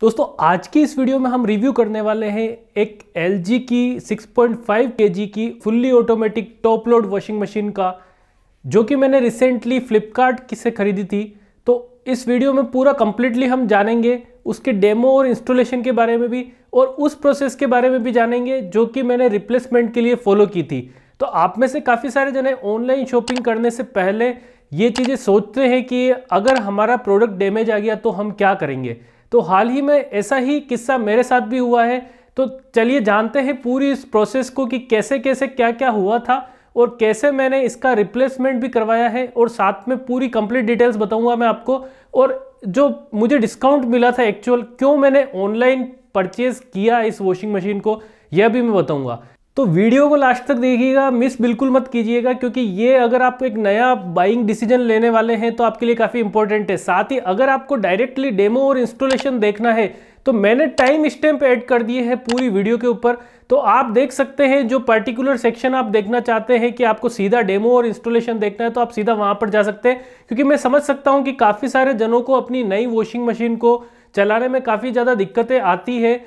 दोस्तों, आज की इस वीडियो में हम रिव्यू करने वाले हैं एक एलजी की 6.5 kg की fully automatic top load washing machine का, जो कि मैंने रिसेंटली फ्लिपकार्ट से खरीदी थी। तो इस वीडियो में पूरा कंप्लीटली हम जानेंगे, उसके डेमो और इंस्टॉलेशन के बारे में भी, और उस प्रोसेस के बारे में भी जानेंगे, जो कि मैंने रिप्लेसमेंट के लिए फॉलो की थी। तो आप में से काफ़ी सारे जने ऑनलाइन शॉपिंग करने से पहले ये चीज़ें सोचते हैं कि अगर हमारा प्रोडक्ट डैमेज आ गया तो हम क्या करेंगे? तो हाल ही में ऐसा ही किस्सा मेरे साथ भी हुआ है। तो चलिए जानते हैं पूरी इस प्रोसेस को कि कैसे कैसे क्या क्या हुआ था और कैसे मैंने इसका रिप्लेसमेंट भी करवाया है और साथ में पूरी कंप्लीट डिटेल्स बताऊँगा मैं आपको। और जो मुझे डिस्काउंट मिला था एक्चुअल क्यों मैंने ऑनलाइन परचेज किया इस वॉशिंग मशीन को, यह भी मैं बताऊँगा। तो वीडियो को लास्ट तक देखिएगा, मिस बिल्कुल मत कीजिएगा, क्योंकि ये अगर आप एक नया बाइंग डिसीज़न लेने वाले हैं तो आपके लिए काफ़ी इंपॉर्टेंट है। साथ ही अगर आपको डायरेक्टली डेमो और इंस्टॉलेशन देखना है तो मैंने टाइम स्टैम्प ऐड कर दिए हैं पूरी वीडियो के ऊपर। तो आप देख सकते हैं, जो पर्टिकुलर सेक्शन आप देखना चाहते हैं कि आपको सीधा डेमो और इंस्टॉलेशन देखना है तो आप सीधा वहाँ पर जा सकते हैं। क्योंकि मैं समझ सकता हूँ कि काफ़ी सारे जनों को अपनी नई वॉशिंग मशीन को चलाने में काफ़ी ज़्यादा दिक्कतें आती है।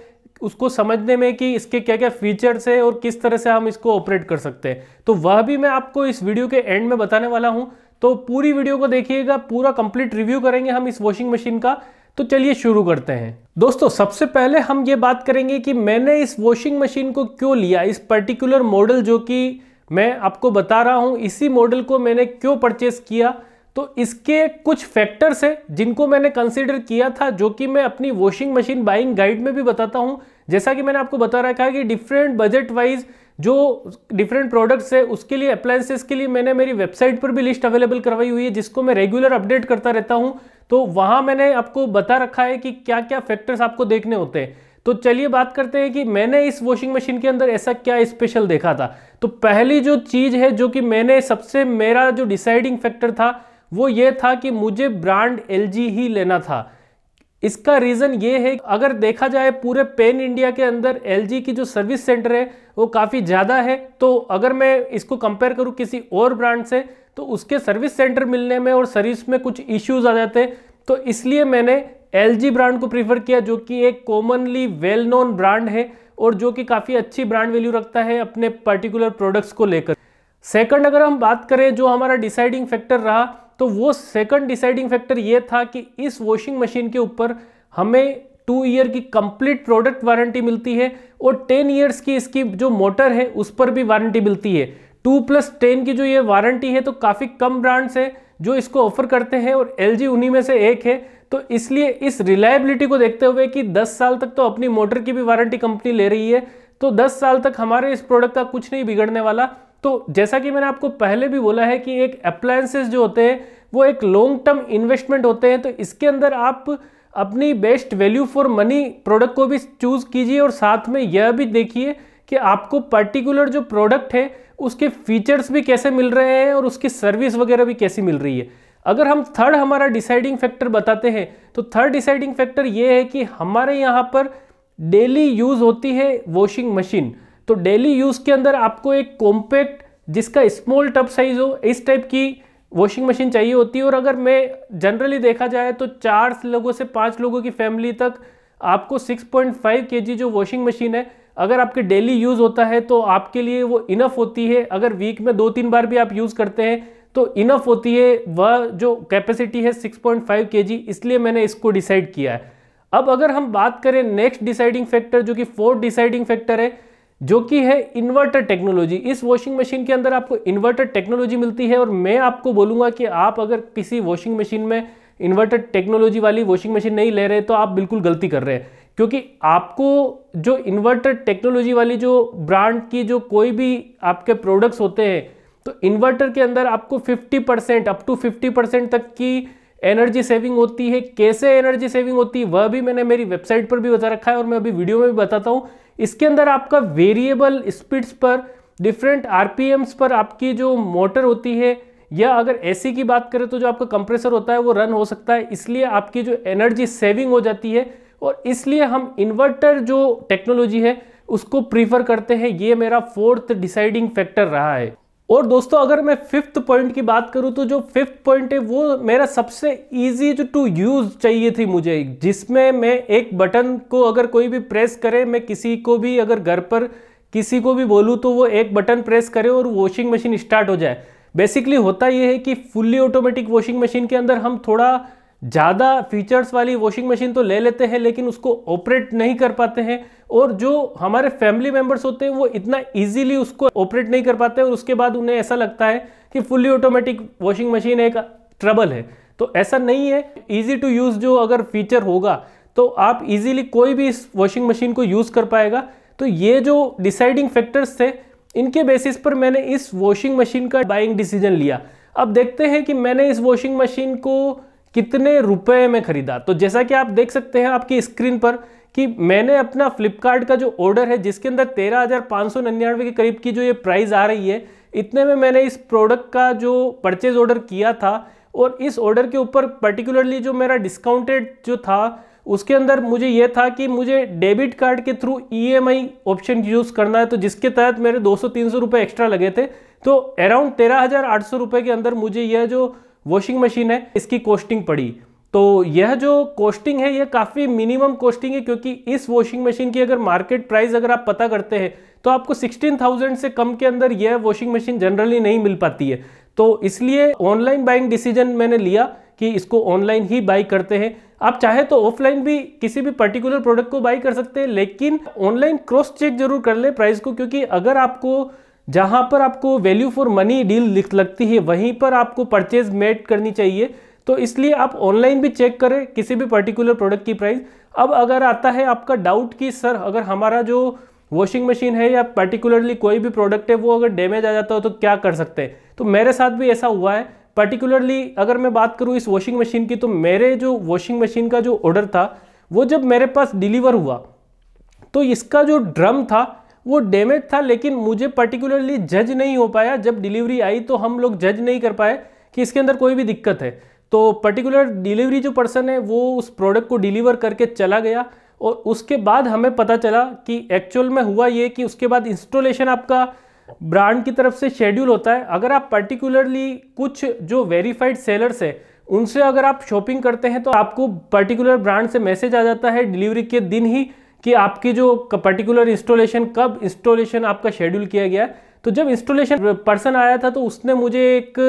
उसको समझने में कि इसके क्या क्या फीचर्स है और किस तरह से हम इसको ऑपरेट कर सकते हैं। तो वह भी मैं आपको इस वीडियो के एंड में बताने वाला हूँ। तो पूरी वीडियो को देखिएगा, पूरा कंप्लीट रिव्यू करेंगे हम इस वॉशिंग मशीन का। तो चलिए शुरू करते हैं। दोस्तों, सबसे पहले हम ये बात करेंगे कि मैंने इस वॉशिंग मशीन को क्यों लिया, इस पर्टिकुलर मॉडल जो कि मैं आपको बता रहा हूँ, इसी मॉडल को मैंने क्यों परचेस किया तो इसके कुछ फैक्टर्स हैं जिनको मैंने कंसीडर किया था, जो कि मैं अपनी वॉशिंग मशीन बाइंग गाइड में भी बताता हूँ। जैसा कि मैंने आपको बता रखा है कि डिफरेंट बजट वाइज जो डिफरेंट प्रोडक्ट्स है, उसके लिए अप्लायंसेस के लिए मैंने मेरी वेबसाइट पर भी लिस्ट अवेलेबल करवाई हुई है, जिसको मैं रेगुलर अपडेट करता रहता हूँ। तो वहाँ मैंने आपको बता रखा है कि क्या क्या फैक्टर्स आपको देखने होते हैं। तो चलिए बात करते हैं कि मैंने इस वॉशिंग मशीन के अंदर ऐसा क्या स्पेशल देखा था। तो पहली जो चीज़ है, जो कि मैंने सबसे मेरा जो डिसाइडिंग फैक्टर था वो ये था कि मुझे ब्रांड एलजी ही लेना था। इसका रीज़न ये है, अगर देखा जाए पूरे पेन इंडिया के अंदर एलजी की जो सर्विस सेंटर है, वो काफ़ी ज़्यादा है। तो अगर मैं इसको कंपेयर करूँ किसी और ब्रांड से तो उसके सर्विस सेंटर मिलने में और सर्विस में कुछ इश्यूज़ आ जाते तो इसलिए मैंने LG ब्रांड को प्रीफर किया, जो कि एक कॉमनली वेल नोन ब्रांड है और जो कि काफ़ी अच्छी ब्रांड वैल्यू रखता है अपने पर्टिकुलर प्रोडक्ट्स को लेकर। सेकंड अगर हम बात करें जो हमारा डिसाइडिंग फैक्टर रहा तो वो सेकंड डिसाइडिंग फैक्टर ये था कि इस वॉशिंग मशीन के ऊपर हमें टू ईयर की कंप्लीट प्रोडक्ट वारंटी मिलती है और टेन ईयर्स की इसकी जो मोटर है, उस पर भी वारंटी मिलती है। टू प्लस टेन की जो ये वारंटी है तो काफ़ी कम ब्रांड्स है जो इसको ऑफ़र करते हैं और एलजी उन्हीं में से एक है। तो इसलिए इस रिलायबिलिटी को देखते हुए कि 10 साल तक तो अपनी मोटर की भी वारंटी कंपनी ले रही है तो 10 साल तक हमारे इस प्रोडक्ट का कुछ नहीं बिगड़ने वाला। तो जैसा कि मैंने आपको पहले भी बोला है कि एक अप्लायंसेस जो होते हैं, वो एक लॉन्ग टर्म इन्वेस्टमेंट होते हैं तो इसके अंदर आप अपनी best value for money product को भी चूज़ कीजिए और साथ में यह भी देखिए कि आपको पर्टिकुलर जो प्रोडक्ट है, उसके फीचर्स भी कैसे मिल रहे हैं और उसकी सर्विस वगैरह भी कैसी मिल रही है। अगर हम थर्ड हमारा डिसाइडिंग फैक्टर बताते हैं तो थर्ड डिसाइडिंग फैक्टर ये है कि हमारे यहाँ पर डेली यूज़ होती है वॉशिंग मशीन तो डेली यूज़ के अंदर आपको एक कॉम्पैक्ट, जिसका स्मॉल टब साइज़ हो, इस टाइप की वॉशिंग मशीन चाहिए होती है। और अगर मैं जनरली देखा जाए तो चार लोगों से पाँच लोगों की फैमिली तक आपको 6.5 पॉइंट जो वॉशिंग मशीन है, अगर आपके डेली यूज़ होता है तो आपके लिए वो इनफ होती है। अगर वीक में दो तीन बार भी आप यूज़ करते हैं तो इनफ होती है। वह जो कैपेसिटी है 6.5 पॉइंट इसलिए मैंने इसको डिसाइड किया है। अब अगर हम बात करें नेक्स्ट डिसाइडिंग फैक्टर, जो कि फोर्थ डिसाइडिंग फैक्टर है जो कि है इन्वर्टर टेक्नोलॉजी इस वॉशिंग मशीन के अंदर आपको इन्वर्टर टेक्नोलॉजी मिलती है और मैं आपको बोलूँगा कि आप अगर किसी वॉशिंग मशीन में इन्वर्टर टेक्नोलॉजी वाली वॉशिंग मशीन नहीं ले रहे तो आप बिल्कुल गलती कर रहे हैं। क्योंकि आपको जो इन्वर्टर टेक्नोलॉजी वाली जो ब्रांड की जो कोई भी आपके प्रोडक्ट्स होते हैं तो इन्वर्टर के अंदर आपको 50 परसेंट अप टू 50 परसेंट तक की एनर्जी सेविंग होती है। कैसे एनर्जी सेविंग होती है, वह भी मैंने मेरी वेबसाइट पर भी बता रखा है और मैं अभी वीडियो में भी बताता हूँ। इसके अंदर आपका वेरिएबल स्पीड्स पर डिफरेंट आरपीएम्स पर आपकी जो मोटर होती है, या अगर एसी की बात करें तो जो आपका कंप्रेसर होता है वो रन हो सकता है, इसलिए आपकी जो एनर्जी सेविंग हो जाती है, और इसलिए हम इन्वर्टर जो टेक्नोलॉजी है, उसको प्रीफर करते हैं। ये मेरा फोर्थ डिसाइडिंग फैक्टर रहा है। और दोस्तों, अगर मैं फिफ्थ पॉइंट की बात करूँ तो जो फिफ्थ पॉइंट है, वो मेरा सबसे इजी जो टू यूज़ चाहिए थी मुझे जिसमें मैं एक बटन को अगर कोई भी प्रेस करे, मैं किसी को भी अगर घर पर किसी को भी बोलूँ तो वो एक बटन प्रेस करे और वॉशिंग मशीन स्टार्ट हो जाए। बेसिकली होता ये है कि फुल्ली ऑटोमेटिक वॉशिंग मशीन के अंदर हम थोड़ा ज़्यादा फीचर्स वाली वॉशिंग मशीन तो ले लेते हैं, लेकिन उसको ऑपरेट नहीं कर पाते हैं। और जो हमारे फैमिली मेंबर्स होते हैं, वो इतना इजीली उसको ऑपरेट नहीं कर पाते और उसके बाद उन्हें ऐसा लगता है कि फुल्ली ऑटोमेटिक वॉशिंग मशीन एक ट्रबल है। तो ऐसा नहीं है। ईजी टू यूज़ जो अगर फीचर होगा तो आप इजीली कोई भी इस वॉशिंग मशीन को यूज़ कर पाएगा। तो ये जो डिसाइडिंग फैक्टर्स थे इनके बेसिस पर मैंने इस वॉशिंग मशीन का बाइंग डिसीज़न लिया। अब देखते हैं कि मैंने इस वॉशिंग मशीन को कितने रुपए में खरीदा। तो जैसा कि आप देख सकते हैं आपकी स्क्रीन पर कि मैंने अपना फ्लिपकार्ट का जो ऑर्डर है, जिसके अंदर तेरह हज़ार पाँच सौ निन्यानवे के करीब की जो ये प्राइस आ रही है, इतने में मैंने इस प्रोडक्ट का जो परचेज ऑर्डर किया था और इस ऑर्डर के ऊपर पर्टिकुलरली जो मेरा डिस्काउंटेड जो था, उसके अंदर मुझे ये था कि मुझे डेबिट कार्ड के थ्रू ईएमआई ऑप्शन यूज़ करना है। तो जिसके तहत मेरे 200-300 रुपए एक्स्ट्रा लगे थे। तो अराउंड तेरह हज़ार आठ सौ रुपये के अंदर मुझे यह जो वॉशिंग मशीन है, इसकी कॉस्टिंग पड़ी। तो यह जो कॉस्टिंग है यह काफ़ी मिनिमम कॉस्टिंग है क्योंकि इस वॉशिंग मशीन की अगर मार्केट प्राइस अगर आप पता करते हैं तो आपको 16,000 से कम के अंदर यह वॉशिंग मशीन जनरली नहीं मिल पाती है। तो इसलिए ऑनलाइन बाइंग डिसीज़न मैंने लिया कि इसको ऑनलाइन ही बाई करते हैं। आप चाहे तो ऑफलाइन भी किसी भी पर्टिकुलर प्रोडक्ट को बाई कर सकते हैं लेकिन ऑनलाइन क्रॉस चेक ज़रूर कर ले प्राइस को क्योंकि अगर आपको जहाँ पर आपको वैल्यू फॉर मनी डील लगती है वहीं पर आपको परचेज मेड करनी चाहिए। तो इसलिए आप ऑनलाइन भी चेक करें किसी भी पर्टिकुलर प्रोडक्ट की प्राइस अब अगर आता है आपका डाउट कि, सर, अगर हमारा जो वॉशिंग मशीन है या पर्टिकुलरली कोई भी प्रोडक्ट है, वो अगर डैमेज आ जाता हो तो क्या कर सकते हैं? तो मेरे साथ भी ऐसा हुआ है। पर्टिकुलरली अगर मैं बात करूँ इस वॉशिंग मशीन की तो मेरे जो वॉशिंग मशीन का जो ऑर्डर था, वो जब मेरे पास डिलीवर हुआ तो इसका जो ड्रम था, वो डैमेज था, लेकिन मुझे पर्टिकुलरली जज नहीं हो पाया। जब डिलीवरी आई तो हम लोग जज नहीं कर पाए कि इसके अंदर कोई भी दिक्कत है। तो पर्टिकुलर डिलीवरी जो पर्सन है, वो उस प्रोडक्ट को डिलीवर करके चला गया और उसके बाद हमें पता चला कि एक्चुअल में हुआ ये कि उसके बाद इंस्टॉलेशन आपका ब्रांड की तरफ़ से शेड्यूल होता है। अगर आप पर्टिकुलरली कुछ जो वेरीफाइड सेलर्स है, उनसे अगर आप शॉपिंग करते हैं तो आपको पर्टिकुलर ब्रांड से मैसेज आ जाता है डिलीवरी के दिन ही कि आपकी जो पर्टिकुलर इंस्टॉलेशन कब इंस्टॉलेशन आपका शेड्यूल किया गया। है तो जब इंस्टॉलेशन पर्सन आया था तो उसने मुझे एक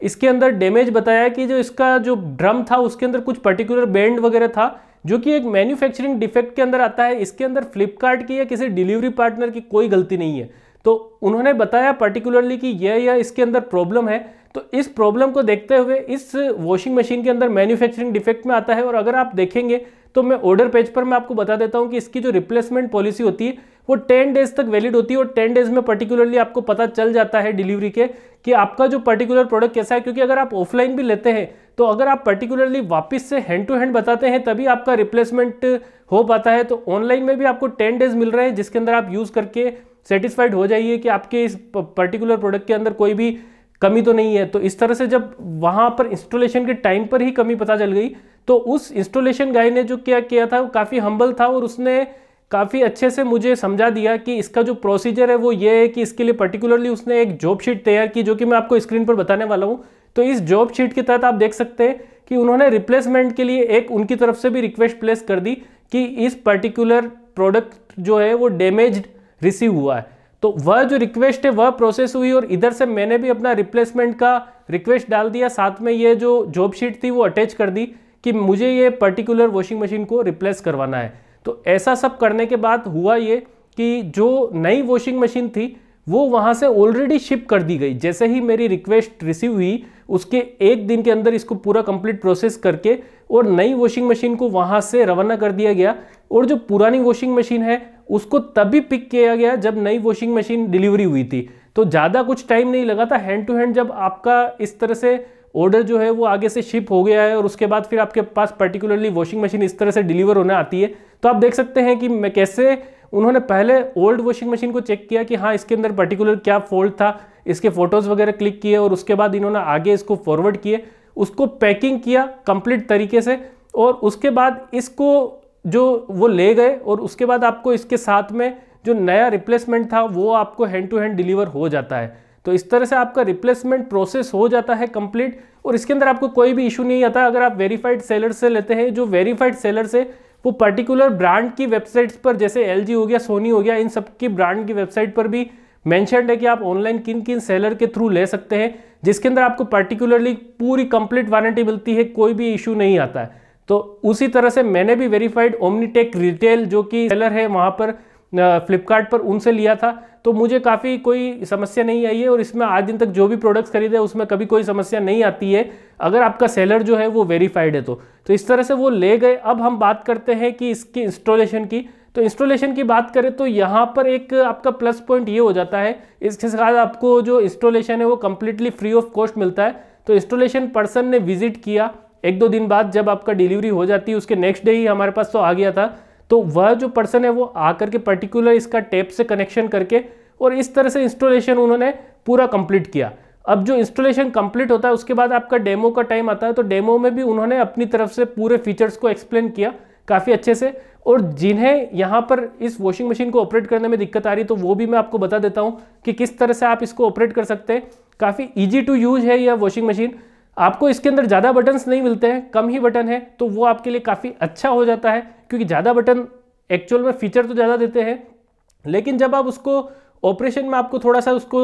इसके अंदर डैमेज बताया कि जो इसका जो ड्रम था, उसके अंदर कुछ पर्टिकुलर बैंड वगैरह था, जो कि एक मैन्युफैक्चरिंग डिफेक्ट के अंदर आता है। इसके अंदर फ्लिपकार्ट की या किसी डिलीवरी पार्टनर की कोई गलती नहीं है। तो उन्होंने बताया पर्टिकुलरली कि यह या इसके अंदर प्रॉब्लम है। तो इस प्रॉब्लम को देखते हुए इस वॉशिंग मशीन के अंदर मैन्युफैक्चरिंग डिफेक्ट में आता है। और अगर आप देखेंगे तो मैं ऑर्डर पेज पर मैं आपको बता देता हूँ कि इसकी जो रिप्लेसमेंट पॉलिसी होती है वो टेन डेज़ तक वैलिड होती है और टेन डेज़ में पर्टिकुलरली आपको पता चल जाता है डिलीवरी के कि आपका जो पर्टिकुलर प्रोडक्ट कैसा है, क्योंकि अगर आप ऑफलाइन भी लेते हैं तो अगर आप पर्टिकुलरली वापस से हैंड टू हैंड बताते हैं, तभी आपका रिप्लेसमेंट हो पाता है। तो ऑनलाइन में भी आपको टेन डेज़ मिल रहे हैं, जिसके अंदर आप यूज़ करके सेटिस्फाइड हो जाइए कि आपके इस पर्टिकुलर प्रोडक्ट के अंदर कोई भी कमी तो नहीं है। तो इस तरह से जब वहाँ पर इंस्टॉलेशन के टाइम पर ही कमी पता चल गई तो उस इंस्टॉलेशन गाय ने जो क्या किया था, वो काफ़ी हम्बल था और उसने काफ़ी अच्छे से मुझे समझा दिया कि इसका जो प्रोसीजर है वो ये है कि इसके लिए पर्टिकुलरली उसने एक जॉब शीट तैयार की, जो कि मैं आपको स्क्रीन पर बताने वाला हूँ। तो इस जॉब शीट के तहत आप देख सकते हैं कि उन्होंने रिप्लेसमेंट के लिए एक उनकी तरफ़ से भी रिक्वेस्ट प्लेस कर दी कि इस पर्टिकुलर प्रोडक्ट जो है वो डैमेज रिसीव हुआ है। तो वह जो रिक्वेस्ट है, वह प्रोसेस हुई और इधर से मैंने भी अपना रिप्लेसमेंट का रिक्वेस्ट डाल दिया। साथ में ये जो जॉब शीट थी, वो अटैच कर दी कि मुझे ये पर्टिकुलर वॉशिंग मशीन को रिप्लेस करवाना है। तो ऐसा सब करने के बाद हुआ ये कि जो नई वॉशिंग मशीन थी, वो वहाँ से ऑलरेडी शिप कर दी गई। जैसे ही मेरी रिक्वेस्ट रिसीव हुई, उसके एक दिन के अंदर इसको पूरा कंप्लीट प्रोसेस करके और नई वॉशिंग मशीन को वहाँ से रवाना कर दिया गया और जो पुरानी वॉशिंग मशीन है, उसको तभी पिक किया गया जब नई वॉशिंग मशीन डिलीवरी हुई थी। तो ज़्यादा कुछ टाइम नहीं लगा था। हैंड टू हैंड जब आपका इस तरह से ऑर्डर जो है, वो आगे से शिप हो गया है और उसके बाद फिर आपके पास पर्टिकुलरली वॉशिंग मशीन इस तरह से डिलीवर होने आती है तो आप देख सकते हैं कि मैं कैसे उन्होंने पहले ओल्ड वॉशिंग मशीन को चेक किया कि हाँ इसके अंदर पर्टिकुलर क्या फॉल्ट था, इसके फ़ोटोज़ वगैरह क्लिक किए और उसके बाद इन्होंने आगे इसको फॉरवर्ड किए, उसको पैकिंग किया कंप्लीट तरीके से और उसके बाद इसको जो वो ले गए और उसके बाद आपको इसके साथ में जो नया रिप्लेसमेंट था, वो आपको हैंड टू हैंड डिलीवर हो जाता है। तो इस तरह से आपका रिप्लेसमेंट प्रोसेस हो जाता है कंप्लीट और इसके अंदर आपको कोई भी इशू नहीं आता। अगर आप वेरीफाइड सेलर से लेते हैं, जो वेरीफाइड सेलर से वो पर्टिकुलर ब्रांड की वेबसाइट्स पर, जैसे एलजी हो गया सोनी हो गया, इन सब की ब्रांड की वेबसाइट पर भी मैंशनड है कि आप ऑनलाइन किन किन सेलर के थ्रू ले सकते हैं, जिसके अंदर आपको पर्टिकुलरली पूरी कंप्लीट वारंटी मिलती है, कोई भी इशू नहीं आता है। तो उसी तरह से मैंने भी वेरीफाइड ओमनीटेक रिटेल जो कि सेलर है वहाँ पर फ्लिपकार्ट पर उनसे लिया था तो मुझे काफ़ी कोई समस्या नहीं आई है और इसमें आज दिन तक जो भी प्रोडक्ट्स खरीदे, उसमें कभी कोई समस्या नहीं आती है। अगर आपका सेलर जो है, वो वेरीफाइड है तो। तो इस तरह से वो ले गए। अब हम बात करते हैं कि इसकी इंस्टॉलेशन की। तो इंस्टॉलेशन की बात करें तो यहाँ पर एक आपका प्लस पॉइंट ये हो जाता है। इसके साथ आपको जो इंस्टॉलेशन है, वो कम्प्लीटली फ्री ऑफ़ कॉस्ट मिलता है। तो इंस्टॉलेशन पर्सन ने विज़िट किया। एक दो दिन बाद जब आपका डिलीवरी हो जाती है, उसके नेक्स्ट डे ही हमारे पास तो आ गया था। तो वह जो पर्सन है वो आकर के पर्टिकुलर इसका टेप से कनेक्शन करके और इस तरह से इंस्टॉलेशन उन्होंने पूरा कंप्लीट किया। अब जो इंस्टॉलेशन कंप्लीट होता है, उसके बाद आपका डेमो का टाइम आता है तो डेमो में भी उन्होंने अपनी तरफ़ से पूरे फीचर्स को एक्सप्लेन किया काफ़ी अच्छे से। और जिन्हें यहाँ पर इस वॉशिंग मशीन को ऑपरेट करने में दिक्कत आ रही तो वो भी मैं आपको बता देता हूँ कि किस तरह से आप इसको ऑपरेट कर सकते हैं। काफ़ी ईजी टू यूज़ है यह वॉशिंग मशीन आपको इसके अंदर ज़्यादा बटन्स नहीं मिलते हैं, कम ही बटन है तो वो आपके लिए काफ़ी अच्छा हो जाता है, क्योंकि ज़्यादा बटन एक्चुअल में फीचर तो ज़्यादा देते हैं, लेकिन जब आप उसको ऑपरेशन में आपको थोड़ा सा उसको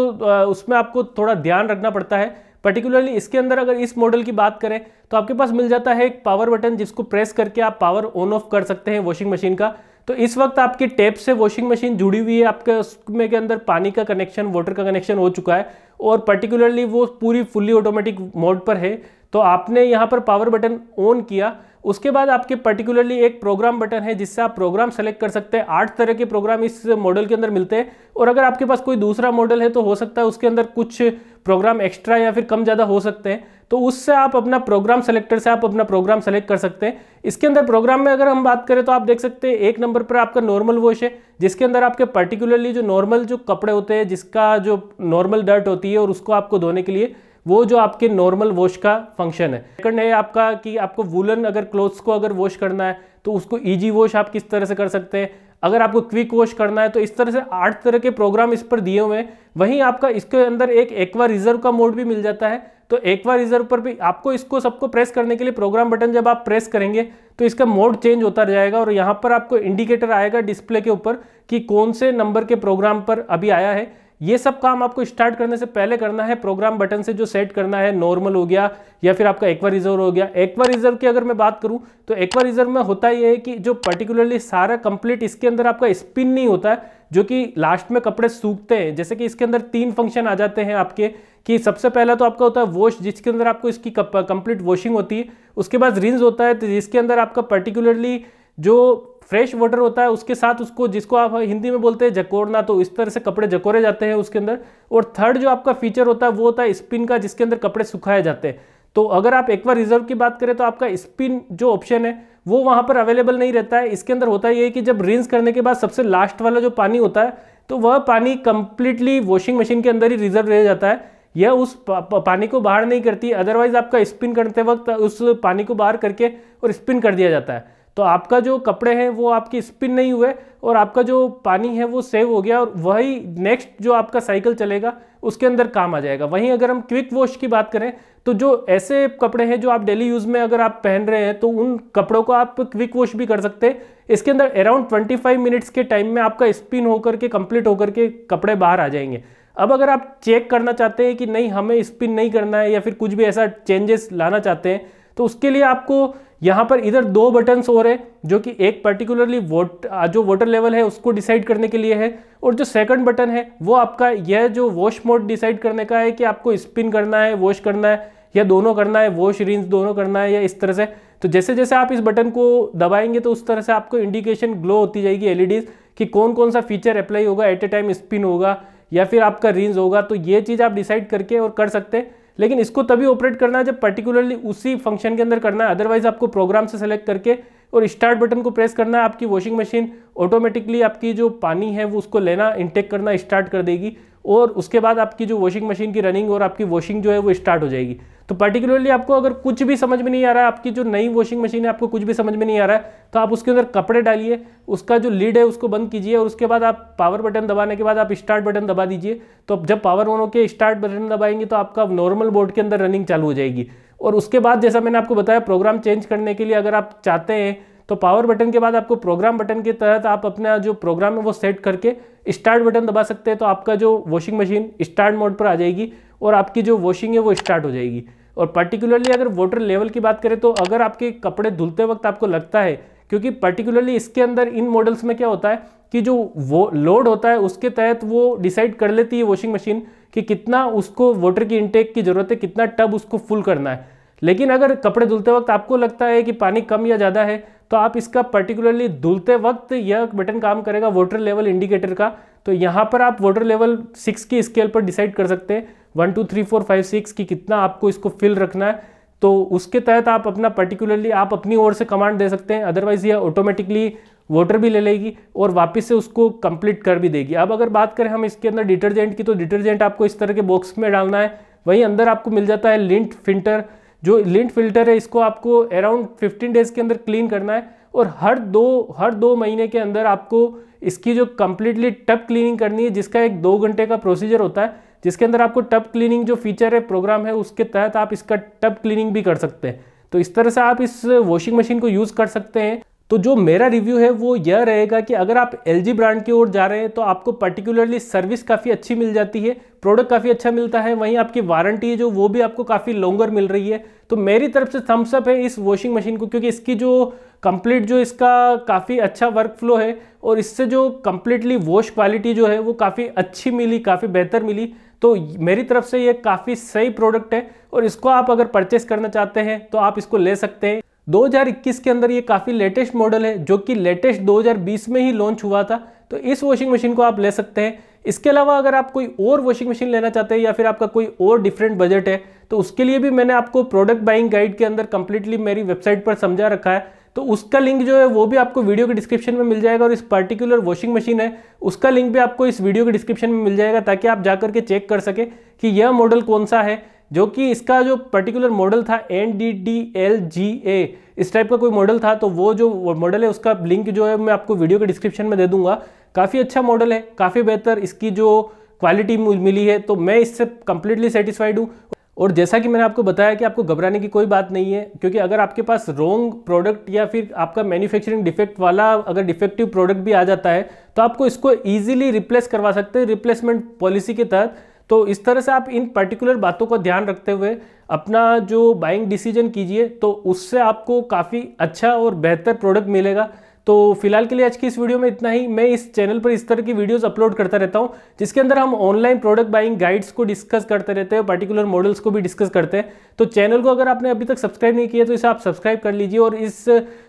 उसमें आपको थोड़ा ध्यान रखना पड़ता है पर्टिकुलरली इसके अंदर अगर इस मॉडल की बात करें तो आपके पास मिल जाता है एक पावर बटन जिसको प्रेस करके आप पावर ऑन ऑफ़ कर सकते हैं वॉशिंग मशीन का तो इस वक्त आपकी टेप से वॉशिंग मशीन जुड़ी हुई है, आपके उसमें के अंदर पानी का कनेक्शन वाटर का कनेक्शन हो चुका है और पर्टिकुलरली वो पूरी फुल्ली ऑटोमेटिक मोड पर है। तो आपने यहाँ पर पावर बटन ऑन किया। उसके बाद आपके पर्टिकुलरली एक प्रोग्राम बटन है जिससे आप प्रोग्राम सेलेक्ट कर सकते हैं। आठ तरह के प्रोग्राम इस मॉडल के अंदर मिलते हैं। और अगर आपके पास कोई दूसरा मॉडल है तो हो सकता है उसके अंदर कुछ प्रोग्राम एक्स्ट्रा या फिर कम ज़्यादा हो सकते हैं। तो उससे आप अपना प्रोग्राम सेलेक्टर से आप अपना प्रोग्राम सेलेक्ट कर सकते हैं। इसके अंदर प्रोग्राम में अगर हम बात करें तो आप देख सकते हैं एक नंबर पर आपका नॉर्मल वॉश है, जिसके अंदर आपके पर्टिकुलरली जो नॉर्मल जो कपड़े होते हैं, जिसका जो नॉर्मल डर्ट होती है और उसको आपको धोने के लिए वो जो आपके नॉर्मल वॉश का फ़ंक्शन है। सेकंड है आपका कि आपको वुलन अगर क्लोथ्स को अगर वॉश करना है तो उसको इजी वॉश आप किस तरह से कर सकते हैं? अगर आपको क्विक वॉश करना है तो इस तरह से आठ तरह के प्रोग्राम इस पर दिए हुए हैं। वहीं आपका इसके अंदर एक एक्वा रिज़र्व का मोड भी मिल जाता है। तो एक्वा रिज़र्व पर भी आपको इसको सबको प्रेस करने के लिए प्रोग्राम बटन जब आप प्रेस करेंगे तो इसका मोड चेंज होता जाएगा और यहाँ पर आपको इंडिकेटर आएगा डिस्प्ले के ऊपर कि कौन से नंबर के प्रोग्राम पर अभी आया है। ये सब काम आपको स्टार्ट करने से पहले करना है प्रोग्राम बटन से जो सेट करना है नॉर्मल हो गया या फिर आपका एक्वा रिज़र्व हो गया। एक्वा रिज़र्व की अगर मैं बात करूँ तो एक्वा रिज़र्व में होता ये है कि जो पर्टिकुलरली सारा कंप्लीट इसके अंदर आपका स्पिन नहीं होता है जो कि लास्ट में कपड़े सूखते हैं। जैसे कि इसके अंदर तीन फ़ंक्शन आ जाते हैं आपके, कि सबसे पहला तो आपका होता है वॉश जिसके अंदर आपको इसकी कंप्लीट वॉशिंग होती है। उसके बाद रिंज होता है तो जिसके अंदर आपका पर्टिकुलरली जो फ्रेश वाटर होता है, उसके साथ उसको जिसको आप हिंदी में बोलते हैं जकोरना तो इस तरह से कपड़े जकोरे जाते हैं उसके अंदर। और थर्ड जो आपका फीचर होता है, वो होता है स्पिन का, जिसके अंदर कपड़े सुखाए जाते हैं। तो अगर आप एक बार रिज़र्व की बात करें तो आपका स्पिन जो ऑप्शन है, वो वहाँ पर अवेलेबल नहीं रहता है। इसके अंदर होता ये है कि जब रिंस करने के बाद सबसे लास्ट वाला जो पानी होता है तो वह पानी कंप्लीटली वॉशिंग मशीन के अंदर ही रिज़र्व रह जाता है। यह उस पानी को बाहर नहीं करती अदरवाइज़ आपका स्पिन करते वक्त उस पानी को बाहर करके और स्पिन कर दिया जाता है। तो आपका जो कपड़े हैं, वो आपकी स्पिन नहीं हुए और आपका जो पानी है, वो सेव हो गया और वही नेक्स्ट जो आपका साइकिल चलेगा, उसके अंदर काम आ जाएगा। वहीं अगर हम क्विक वॉश की बात करें तो जो ऐसे कपड़े हैं जो आप डेली यूज़ में अगर आप पहन रहे हैं तो उन कपड़ों को आप क्विक वॉश भी कर सकते हैं। इसके अंदर अराउंड 25 मिनट्स के टाइम में आपका स्पिन होकर के कंप्लीट होकर के कपड़े बाहर आ जाएँगे। अब अगर आप चेक करना चाहते हैं कि नहीं, हमें स्पिन नहीं करना है या फिर कुछ भी ऐसा चेंजेस लाना चाहते हैं तो उसके लिए आपको यहाँ पर इधर दो बटन्स और है, जो कि एक पर्टिकुलरली वोट जो वाटर लेवल है, उसको डिसाइड करने के लिए है। और जो सेकंड बटन है, वो आपका, यह जो वॉश मोड डिसाइड करने का है कि आपको स्पिन करना है वॉश करना है, या दोनों करना है वॉश रिंस दोनों करना है, या इस तरह से। तो जैसे जैसे आप इस बटन को दबाएँगे तो उस तरह से आपको इंडिकेशन ग्लो होती जाएगी एलईडीज कि कौन कौन सा फीचर अप्लाई होगा एट ए टाइम स्पिन होगा, या फिर आपका रिंस होगा। तो ये चीज़ आप डिसाइड करके और कर सकते हैं। लेकिन इसको तभी ऑपरेट करना है जब पर्टिकुलरली उसी फ़ंक्शन के अंदर करना है। अदरवाइज़ आपको प्रोग्राम से सेलेक्ट करके और स्टार्ट बटन को प्रेस करना है, आपकी वॉशिंग मशीन ऑटोमेटिकली आपकी जो पानी है वो उसको लेना इंटेक करना स्टार्ट कर देगी। और उसके बाद आपकी जो वॉशिंग मशीन की रनिंग और आपकी वॉशिंग जो है वो स्टार्ट हो जाएगी। तो पर्टिकुलरली आपको अगर कुछ भी समझ में नहीं आ रहा है, आपकी जो नई वॉशिंग मशीन है, आपको कुछ भी समझ में नहीं आ रहा है तो आप उसके अंदर कपड़े डालिए, उसका जो लीड है उसको बंद कीजिए और उसके बाद आप पावर बटन दबाने के बाद आप स्टार्ट बटन दबा दीजिए। तो जब पावर ऑन होकर स्टार्ट बटन दबाएँगे तो आपका नॉर्मल बोर्ड के अंदर रनिंग चालू हो जाएगी। और उसके बाद जैसा मैंने आपको बताया प्रोग्राम चेंज करने के लिए अगर आप चाहते हैं तो पावर बटन के बाद आपको प्रोग्राम बटन के तहत आप अपना जो प्रोग्राम है वो सेट करके स्टार्ट बटन दबा सकते हैं तो आपका जो वॉशिंग मशीन स्टार्ट मोड पर आ जाएगी और आपकी जो वॉशिंग है वो स्टार्ट हो जाएगी। और पर्टिकुलरली अगर वाटर लेवल की बात करें तो अगर आपके कपड़े धुलते वक्त आपको लगता है, क्योंकि पर्टिकुलरली इसके अंदर इन मॉडल्स में क्या होता है कि जो वो लोड होता है उसके तहत वो डिसाइड कर लेती है वॉशिंग मशीन कि कितना उसको वाटर की इंटेक की ज़रूरत है, कितना टब उसको फुल करना है। लेकिन अगर कपड़े धुलते वक्त आपको लगता है कि पानी कम या ज़्यादा है तो आप इसका पर्टिकुलरली धुलते वक्त यह बटन काम करेगा वाटर लेवल इंडिकेटर का। तो यहाँ पर आप वाटर लेवल सिक्स की स्केल पर डिसाइड कर सकते हैं। One two three four five six की कितना आपको इसको फिल रखना है। तो उसके तहत आप अपना पर्टिकुलरली आप अपनी ओर से कमांड दे सकते हैं। अदरवाइज़ यह ऑटोमेटिकली वाटर भी ले लेगी और वापस से उसको कंप्लीट कर भी देगी। अब अगर बात करें हम इसके अंदर डिटर्जेंट की तो डिटर्जेंट आपको इस तरह के बॉक्स में डालना है। वहीं अंदर आपको मिल जाता है लिंट फ़िल्टर जो लिंट फ़िल्टर है, इसको आपको अराउंड 15 डेज़ के अंदर क्लीन करना है और हर दो हर दो महीने के अंदर आपको इसकी जो कम्प्लीटली टप क्लीनिंग करनी है, जिसका एक दो घंटे का प्रोसीजर होता है, जिसके अंदर आपको टप क्लीनिंग जो फीचर है प्रोग्राम है, उसके तहत आप इसका टप क्लीनिंग भी कर सकते हैं। तो इस तरह से आप इस वॉशिंग मशीन को यूज़ कर सकते हैं। तो जो मेरा रिव्यू है वो यह रहेगा कि अगर आप LG ब्रांड की ओर जा रहे हैं तो आपको पर्टिकुलरली सर्विस काफ़ी अच्छी मिल जाती है प्रोडक्ट काफ़ी अच्छा मिलता है, वहीं आपकी वारंटी है जो, वो भी आपको काफ़ी लॉन्गर मिल रही है। तो मेरी तरफ़ से थम्सअप है इस वॉशिंग मशीन को, क्योंकि इसकी जो कंप्लीट जो इसका काफ़ी अच्छा वर्क फ्लो है, और इससे जो कम्प्लीटली वॉश क्वालिटी जो है, वो काफ़ी अच्छी मिली, काफ़ी बेहतर मिली। तो मेरी तरफ़ से ये काफ़ी सही प्रोडक्ट है, और इसको आप अगर परचेस करना चाहते हैं तो आप इसको ले सकते हैं। 2021 के अंदर ये काफ़ी लेटेस्ट मॉडल है, जो कि लेटेस्ट 2020 में ही लॉन्च हुआ था। तो इस वॉशिंग मशीन को आप ले सकते हैं। इसके अलावा अगर आप कोई और वॉशिंग मशीन लेना चाहते हैं या फिर आपका कोई और डिफरेंट बजट है तो उसके लिए भी मैंने आपको प्रोडक्ट बाइंग गाइड के अंदर कंप्लीटली मेरी वेबसाइट पर समझा रखा है। तो उसका लिंक जो है, वो भी आपको वीडियो के डिस्क्रिप्शन में मिल जाएगा और इस पर्टिकुलर वॉशिंग मशीन है, उसका लिंक भी आपको इस वीडियो के डिस्क्रिप्शन में मिल जाएगा, ताकि आप जाकर के चेक कर सके कि यह मॉडल कौन सा है। जो कि इसका जो पर्टिकुलर मॉडल था N D D L G A इस टाइप का कोई मॉडल था तो वो जो मॉडल है, उसका लिंक जो है, मैं आपको वीडियो के डिस्क्रिप्शन में दे दूँगा। काफ़ी अच्छा मॉडल है, काफ़ी बेहतर, इसकी जो क्वालिटी मिली है तो मैं इससे कंप्लीटली सेटिस्फाइड हूँ। और जैसा कि मैंने आपको बताया कि आपको घबराने की कोई बात नहीं है, क्योंकि अगर आपके पास रोंग प्रोडक्ट या फिर आपका मैन्युफैक्चरिंग डिफेक्ट वाला अगर डिफेक्टिव प्रोडक्ट भी आ जाता है तो आपको इसको ईजिली रिप्लेस करवा सकते हैं। रिप्लेसमेंट पॉलिसी के तहत तो इस तरह से आप इन पर्टिकुलर बातों का ध्यान रखते हुए अपना जो बाइंग डिसीज़न कीजिए तो उससे आपको काफ़ी अच्छा और बेहतर प्रोडक्ट मिलेगा। तो फ़िलहाल के लिए आज की इस वीडियो में इतना ही। मैं इस चैनल पर इस तरह की वीडियोस अपलोड करता रहता हूँ, जिसके अंदर हम ऑनलाइन प्रोडक्ट बाइंग गाइड्स को डिस्कस करते रहते हैं, पर्टिकुलर मॉडल्स को भी डिस्कस करते हैं। तो चैनल को अगर आपने अभी तक सब्सक्राइब नहीं किया तो इसे आप सब्सक्राइब कर लीजिए और इस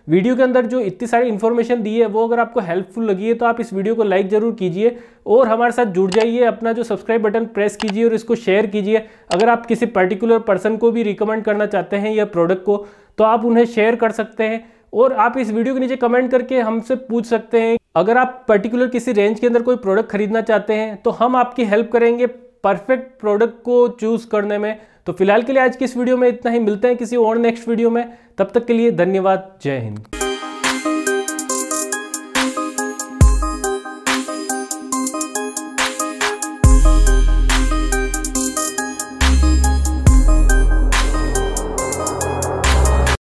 वीडियो के अंदर जो इतनी सारी इन्फॉर्मेशन दी है, वो अगर आपको हेल्पफुल लगी है तो आप इस वीडियो को लाइक ज़रूर कीजिए और हमारे साथ जुड़ जाइए, अपना जो सब्सक्राइब बटन प्रेस कीजिए और इसको शेयर कीजिए। अगर आप किसी पर्टिकुलर पर्सन को भी रिकमेंड करना चाहते हैं या प्रोडक्ट को तो आप उन्हें शेयर कर सकते हैं। और आप इस वीडियो के नीचे कमेंट करके हमसे पूछ सकते हैं। अगर आप पर्टिकुलर किसी रेंज के अंदर कोई प्रोडक्ट खरीदना चाहते हैं तो हम आपकी हेल्प करेंगे परफेक्ट प्रोडक्ट को चूज़ करने में। तो फ़िलहाल के लिए आज की इस वीडियो में इतना ही। मिलते हैं किसी और नेक्स्ट वीडियो में। तब तक के लिए धन्यवाद। जय हिंद।